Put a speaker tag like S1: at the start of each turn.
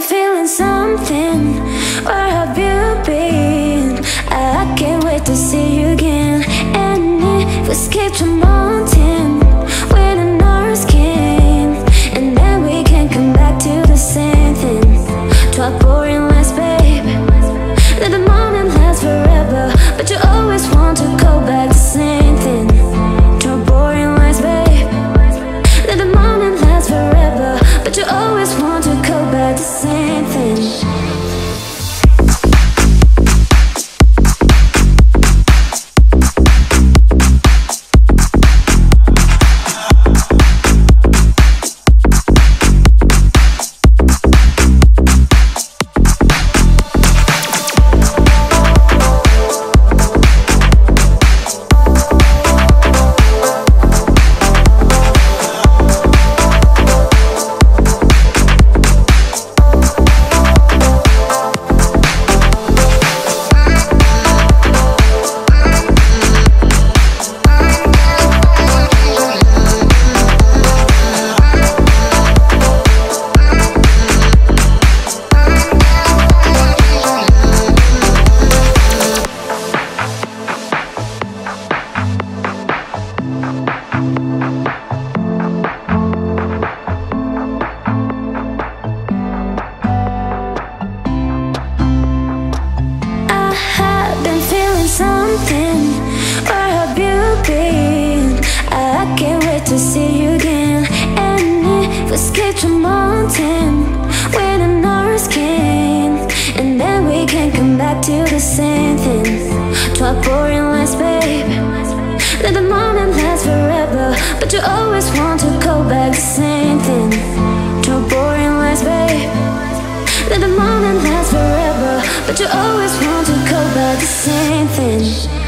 S1: feeling something. Where have you been? I can't wait to see you again. And if we skip to mountain, the same thing. Skip to mountain, when the nurse came, and then we can come back to the same thing. To our boring lives, babe. Let the moment last forever, but you always want to go back the same thing. To our boring lives, babe. Let the moment last forever, but you always want to go back the same thing.